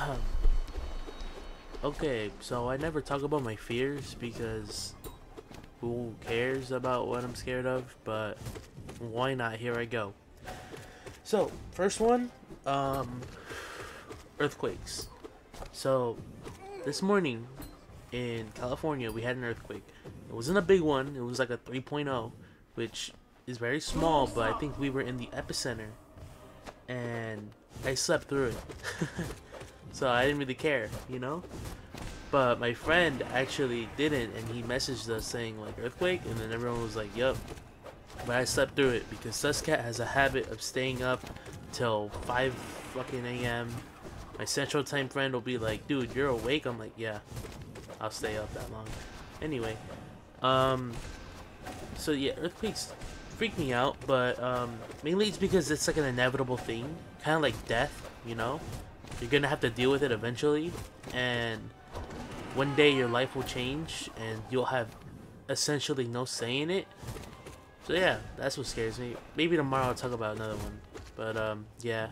okay, so I never talk about my fears because who cares about what I'm scared of? But why not? Here I go. So, first one, um, earthquakes. So, this morning in California, we had an earthquake. It wasn't a big one, it was like a 3.0, which is very small, but I think we were in the epicenter. And I slept through it. so I didn't really care, you know? But my friend actually didn't, and he messaged us saying, like, earthquake, and then everyone was like, yup. But I slept through it because Suscat has a habit of staying up till 5 fucking a.m. My Central Time friend will be like, dude, you're awake? I'm like, yeah, I'll stay up that long. Anyway, um, so yeah, earthquakes freak me out, but um, mainly it's because it's like an inevitable thing, kind of like death, you know? You're gonna have to deal with it eventually, and one day your life will change, and you'll have essentially no say in it. So yeah, that's what scares me. Maybe tomorrow I'll talk about another one. But um, yeah,